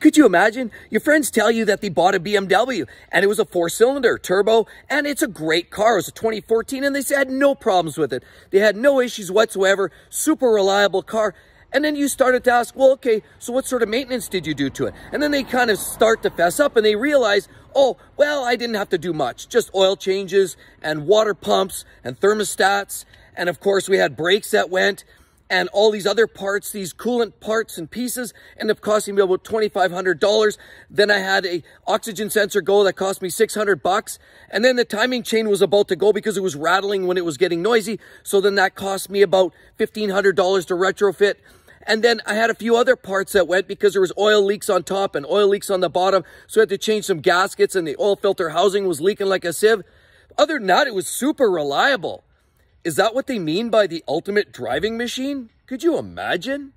Could you imagine? Your friends tell you that they bought a BMW and it was a four cylinder turbo and it's a great car. It was a 2014 and they had no problems with it. They had no issues whatsoever. Super reliable car. And then you started to ask, well, okay, so what sort of maintenance did you do to it? And then they kind of start to fess up and they realize, oh, well, I didn't have to do much. Just oil changes and water pumps and thermostats. And of course, we had brakes that went and all these other parts, these coolant parts and pieces end up costing me about $2,500. Then I had a oxygen sensor go that cost me 600 bucks. And then the timing chain was about to go because it was rattling when it was getting noisy. So then that cost me about $1,500 to retrofit. And then I had a few other parts that went because there was oil leaks on top and oil leaks on the bottom. So I had to change some gaskets and the oil filter housing was leaking like a sieve. Other than that, it was super reliable. Is that what they mean by the ultimate driving machine? Could you imagine?